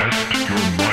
Test your